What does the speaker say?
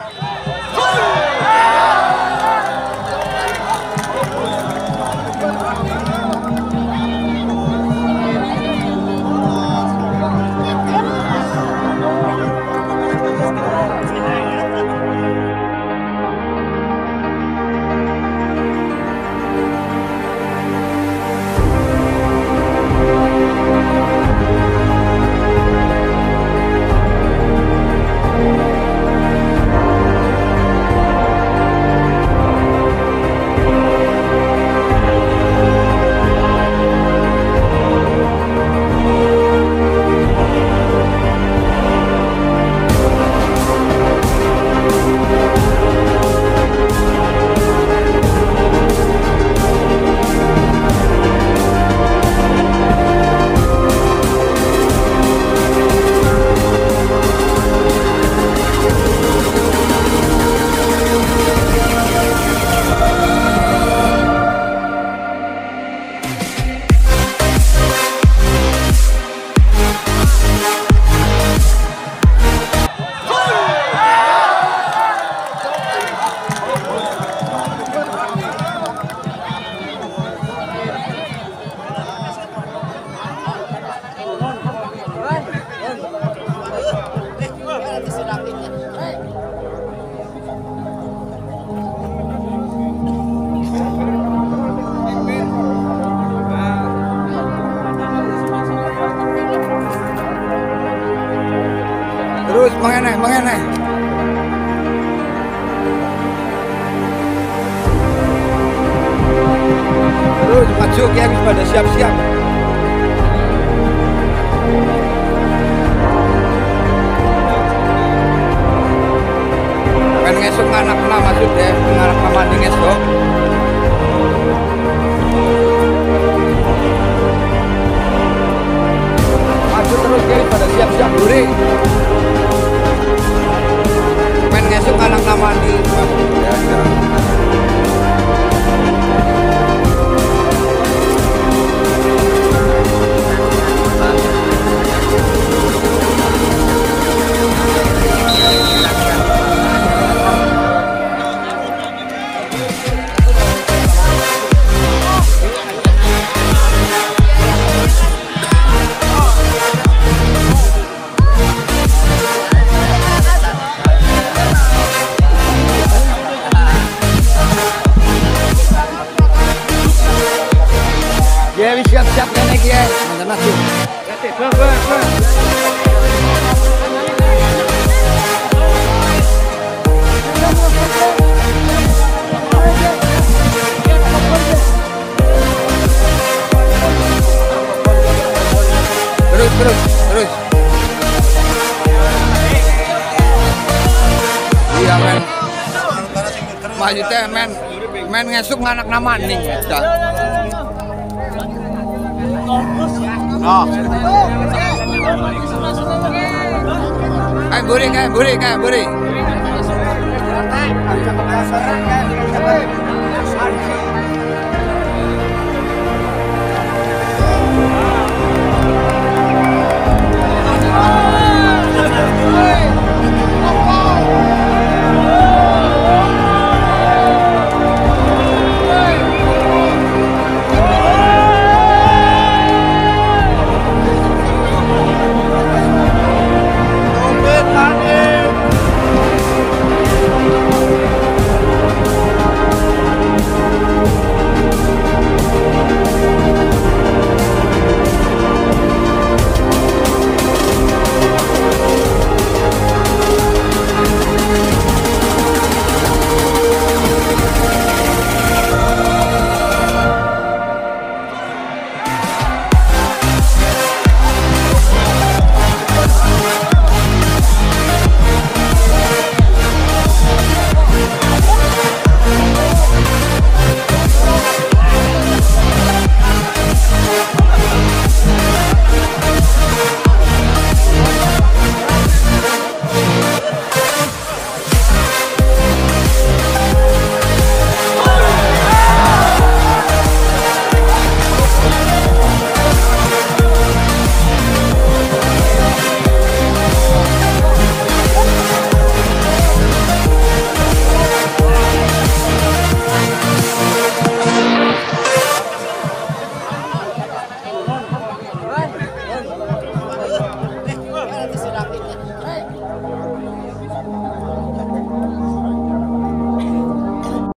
Terus mengene, mengene. Terus maju ya habis pada siap-siap. Kan ngesuk anak nama maksudnya, anak nama di ngesuk. Maju terus guys pada siap-siap duri. Main ngesuk anak nama Terus terus. Iya men. Maju men. Men ngesuk nganak nama nih. Dah. Oh. Kayak buri, kayak buri, kayak buri.